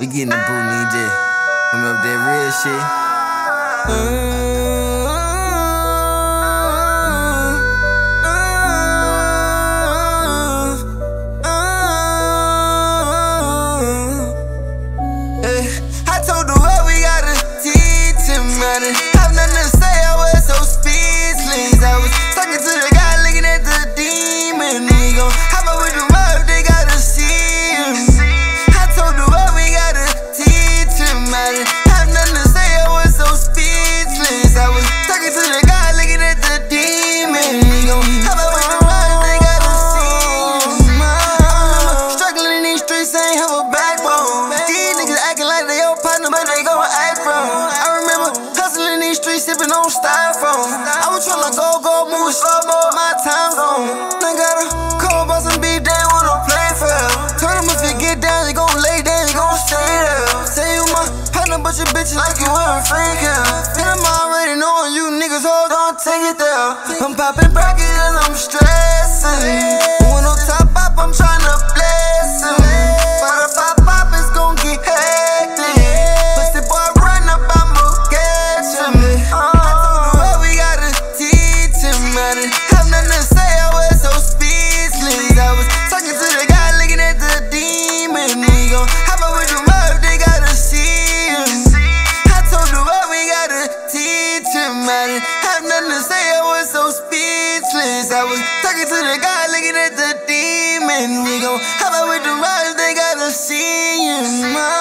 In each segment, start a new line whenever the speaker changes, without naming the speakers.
We getting the boot ninja. I'm up that real shit.
Money. street sipping on styrofoam. I was tryna go, go, move slow mo, my time zone. I got a cold boss and be down when I'm playing for Told him if you get down, you gon' lay down, you gon' stay there. Say you my partner, but you bitch like you weren't faking. And I'm already knowing you niggas, hold on, take it there. I'm popping brackets and I'm stressing. demons. I was talking to the God, looking at the demon. We gon' hop out with the rise, they gotta see
you.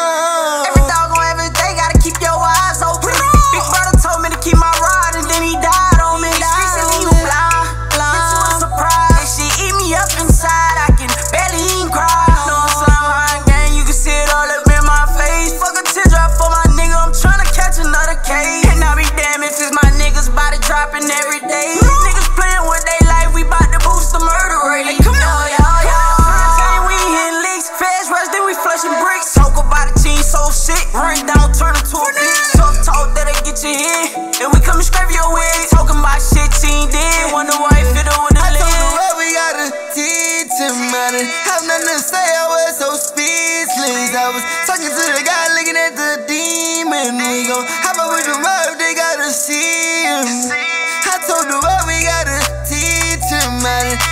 demons. I
was talking to the guy looking at the demon. We gon' hop up with the mob, they gotta see him. I told the world we gotta teach him. I